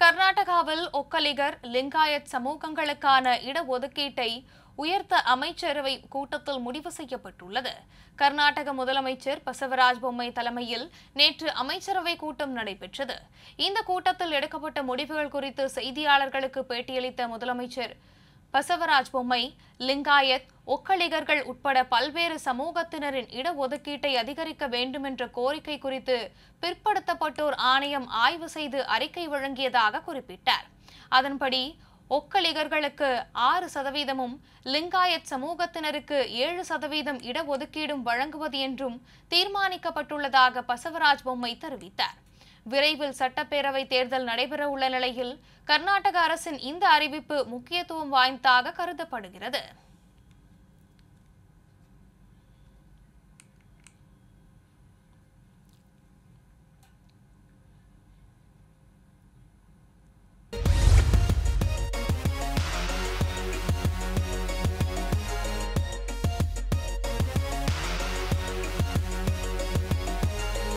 கர்நாடகாவில் ஒக்கலிகர் லிங்காயத் சமூகங்களுக்கான இடஒதுக்கீட்டை உயர்த்த அமைச்சரவை கூட்டத்தில் முடிவு செய்யப்பட்டுள்ளது. கர்நாடக முதலமைச்சர் பசவராஜ் பொம்மை தலைமையில் நேற்று அமைச்சரவை கூட்டம் நடைபெற்றது. இந்த கூட்டத்தில் எடுக்கப்பட்ட முடிவுகள் குறித்து செய்தியாளர்களுக்கு பேட்டியளித்த முதலமைச்சர் பசவராஜ் பொம்மை லிங்காயத் ஒக்கலிகர்கள் உட்பட பல்வேறு சமூகத்தினரின் இடஒதுக்கீட்டை அதிகரிக்க வேண்டுமென்ற கோரிக்கை குறித்து பிற்படுத்தப்பட்டோர் ஆணையம் ஆய்வு செய்து அறிக்கை வழங்கியதாக குறிப்பிட்டார். அதன்படி ஒக்கலிகர்களுக்கு ஆறு சதவீதமும் லிங்காயத் சமூகத்தினருக்கு ஏழு சதவீதம் இடஒதுக்கீடும் வழங்குவது என்றும் தீர்மானிக்கப்பட்டுள்ளதாக பசவராஜ் பொம்மை தெரிவித்தார். விரைவில் சட்டப்பேரவை தேர்தல் நடைபெறவுள்ள நிலையில் கர்நாடக அரசின் இந்த அறிவிப்பு முக்கியத்துவம் வாய்ந்ததாக கருதப்படுகிறது.